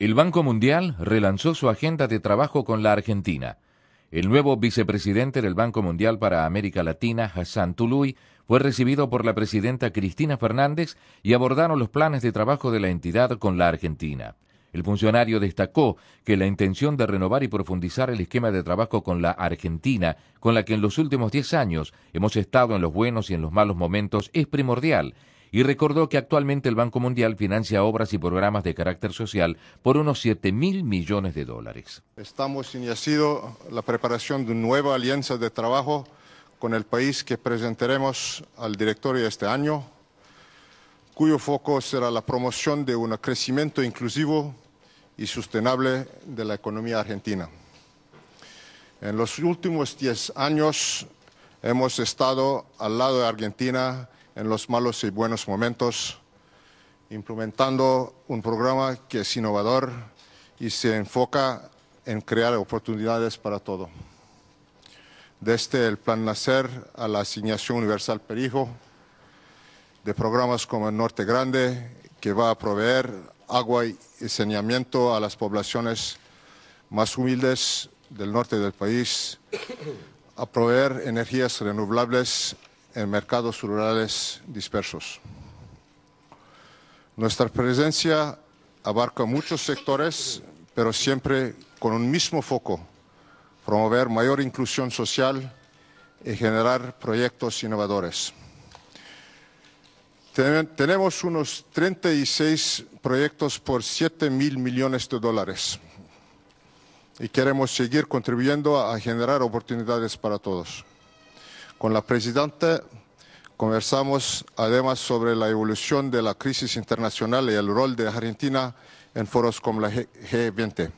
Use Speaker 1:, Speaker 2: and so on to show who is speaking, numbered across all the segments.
Speaker 1: El Banco Mundial relanzó su agenda de trabajo con la Argentina. El nuevo vicepresidente del Banco Mundial para América Latina, Hassan Tului, fue recibido por la presidenta Cristina Fernández y abordaron los planes de trabajo de la entidad con la Argentina. El funcionario destacó que la intención de renovar y profundizar el esquema de trabajo con la Argentina, con la que en los últimos diez años hemos estado en los buenos y en los malos momentos, es primordial y recordó que actualmente el Banco Mundial financia obras y programas de carácter social por unos 7 mil millones de dólares.
Speaker 2: Estamos iniciando la preparación de una nueva alianza de trabajo con el país que presentaremos al directorio este año, cuyo foco será la promoción de un crecimiento inclusivo y sostenible de la economía argentina. En los últimos 10 años hemos estado al lado de Argentina en los malos y buenos momentos, implementando un programa que es innovador y se enfoca en crear oportunidades para todo. Desde el Plan Nacer a la Asignación Universal per de programas como el Norte Grande, que va a proveer agua y saneamiento a las poblaciones más humildes del norte del país, a proveer energías renovables en mercados rurales dispersos. Nuestra presencia abarca muchos sectores, pero siempre con un mismo foco, promover mayor inclusión social y generar proyectos innovadores. tenemos unos 36 proyectos por 7 mil millones de dólares y queremos seguir contribuyendo a generar oportunidades para todos. Con la presidenta conversamos además sobre la evolución de la crisis internacional y el rol de Argentina en foros como la G20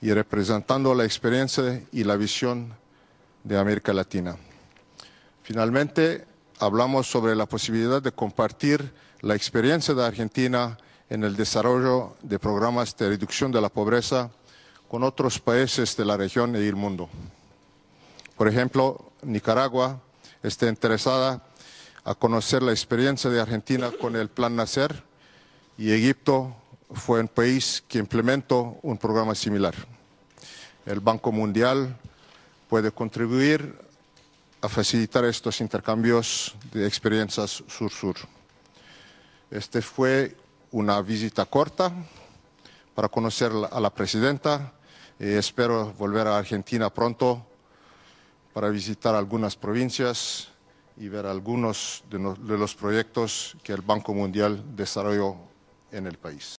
Speaker 2: y representando la experiencia y la visión de América Latina. Finalmente, hablamos sobre la posibilidad de compartir la experiencia de Argentina en el desarrollo de programas de reducción de la pobreza con otros países de la región y el mundo. Por ejemplo, Nicaragua está interesada a conocer la experiencia de Argentina con el Plan Nacer y Egipto fue un país que implementó un programa similar. El Banco Mundial puede contribuir a facilitar estos intercambios de experiencias sur-sur. Este fue una visita corta para conocer a la presidenta y espero volver a Argentina pronto para visitar algunas provincias y ver algunos de, los proyectos que el Banco Mundial desarrolló en el país.